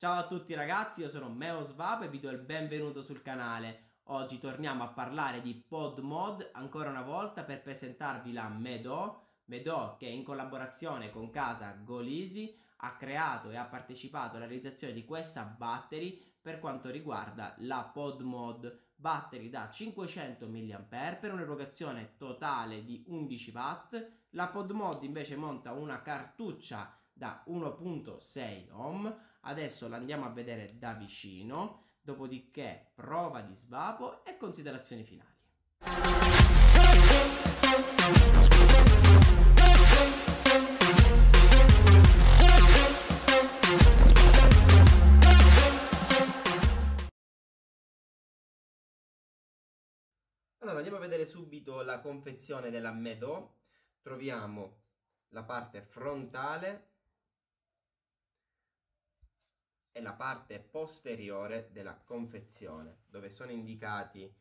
Ciao a tutti ragazzi, io sono Meo Svap e vi do il benvenuto sul canale. Oggi torniamo a parlare di PodMod ancora una volta per presentarvi la Medo, Medo che in collaborazione con casa Golisi ha creato e ha partecipato alla realizzazione di questa battery per quanto riguarda la PodMod battery da 500 mAh per un'erogazione totale di 11 watt. La PodMod invece monta una cartuccia da 1.6 ohm. Adesso la andiamo a vedere da vicino. Dopodiché prova di svapo e considerazioni finali. Allora andiamo a vedere subito la confezione della Medo. Troviamo la parte frontale è la parte posteriore della confezione dove sono indicati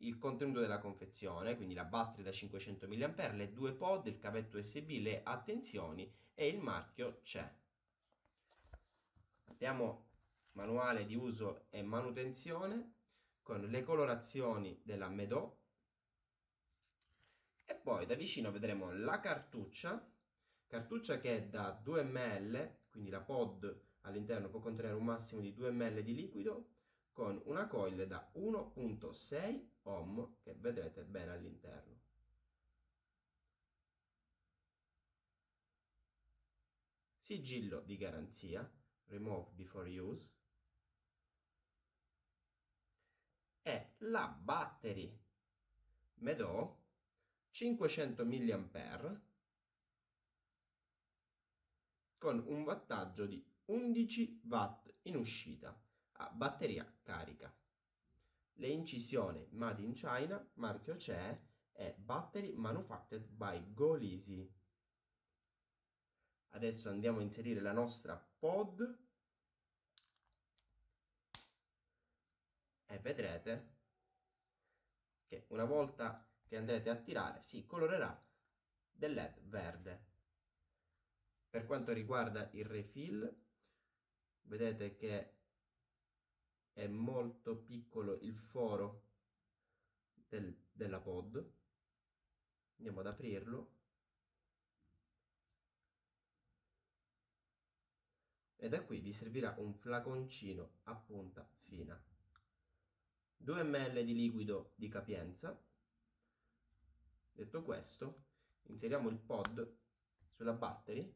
il contenuto della confezione, quindi la batteria da 500 mAh, le due pod, il cavetto USB, le attenzioni e il marchio c'è. Abbiamo manuale di uso e manutenzione con le colorazioni della Medo e poi da vicino vedremo la cartuccia, cartuccia che è da 2 ml, quindi la pod all'interno può contenere un massimo di 2 ml di liquido con una coil da 1.6 ohm che vedrete bene all'interno. Sigillo di garanzia, remove before use, e la battery Medo 500 mAh con un wattaggio di 11 watt in uscita a batteria carica. Le incisioni Made in China, marchio CE e Battery Manufactured by Golisi. Adesso andiamo a inserire la nostra pod e vedrete che una volta che andrete a tirare si colorerà del led verde. Per quanto riguarda il refill vedete che è molto piccolo il foro del, della pod. Andiamo ad aprirlo. E da qui vi servirà un flaconcino a punta fina. 2 ml di liquido di capienza. Detto questo inseriamo il pod sulla battery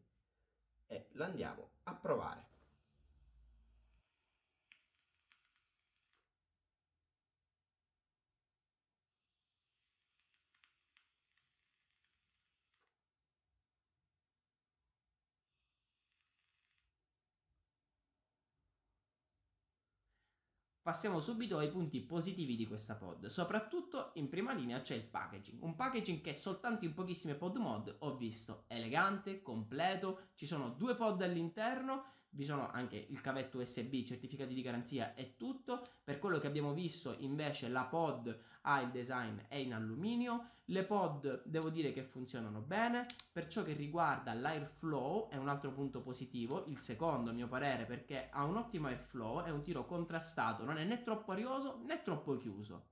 e l'andiamo a provare Passiamo subito ai punti positivi di questa pod. Soprattutto in prima linea c'è il packaging. Un packaging che soltanto in pochissime pod mod ho visto elegante, completo, ci sono due pod all'interno vi sono anche il cavetto USB, certificati di garanzia e tutto. Per quello che abbiamo visto invece la pod ha il design è in alluminio, le pod devo dire che funzionano bene, per ciò che riguarda l'airflow è un altro punto positivo, il secondo a mio parere perché ha un ottimo airflow, è un tiro contrastato, non è né troppo arioso né troppo chiuso.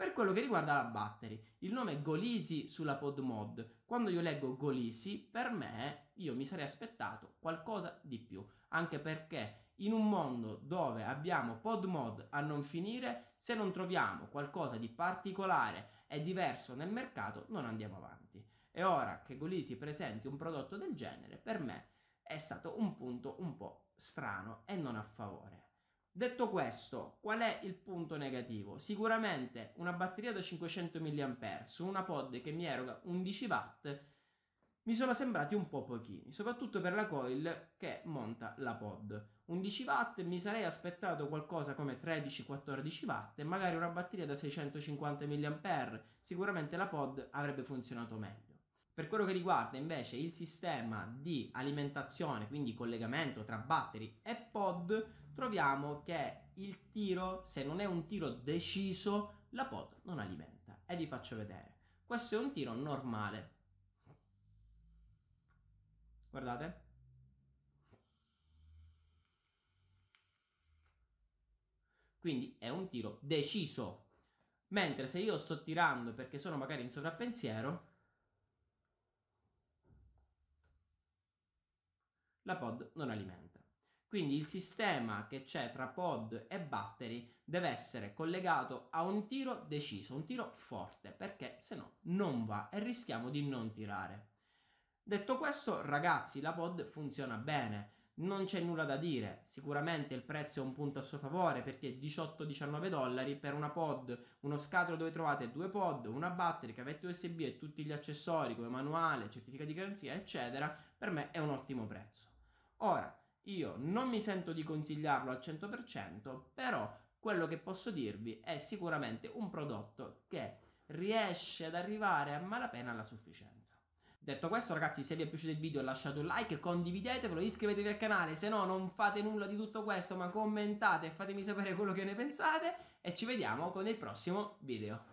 Per quello che riguarda la battery, il nome è Golisi sulla pod mod. Quando io leggo Golisi, per me io mi sarei aspettato qualcosa di più, anche perché in un mondo dove abbiamo pod mod a non finire, se non troviamo qualcosa di particolare e diverso nel mercato, non andiamo avanti. E ora che Golisi presenti un prodotto del genere, per me è stato un punto un po' strano e non a favore. Detto questo, qual è il punto negativo? Sicuramente una batteria da 500 mAh su una pod che mi eroga 11 watt mi sono sembrati un po' pochini, soprattutto per la coil che monta la pod. 11 watt mi sarei aspettato qualcosa come 13-14 watt magari una batteria da 650 mAh, sicuramente la pod avrebbe funzionato meglio. Per quello che riguarda invece il sistema di alimentazione, quindi collegamento tra battery e pod, troviamo che il tiro, se non è un tiro deciso, la pod non alimenta. E vi faccio vedere. Questo è un tiro normale. Guardate. quindi è un tiro deciso. Mentre se io sto tirando perché sono magari in sovrappensiero, la pod non alimenta. Quindi il sistema che c'è tra pod e battery deve essere collegato a un tiro deciso, un tiro forte, perché se no non va e rischiamo di non tirare. Detto questo, ragazzi, la pod funziona bene non c'è nulla da dire, sicuramente il prezzo è un punto a suo favore perché 18-19 dollari per una pod, uno scatolo dove trovate due pod, una battery, cavette USB e tutti gli accessori come manuale, certificato di garanzia eccetera, per me è un ottimo prezzo. Ora, io non mi sento di consigliarlo al 100%, però quello che posso dirvi è sicuramente un prodotto che riesce ad arrivare a malapena alla sufficienza. Detto questo ragazzi se vi è piaciuto il video lasciate un like, condividetevelo, iscrivetevi al canale, se no non fate nulla di tutto questo ma commentate e fatemi sapere quello che ne pensate e ci vediamo con il prossimo video.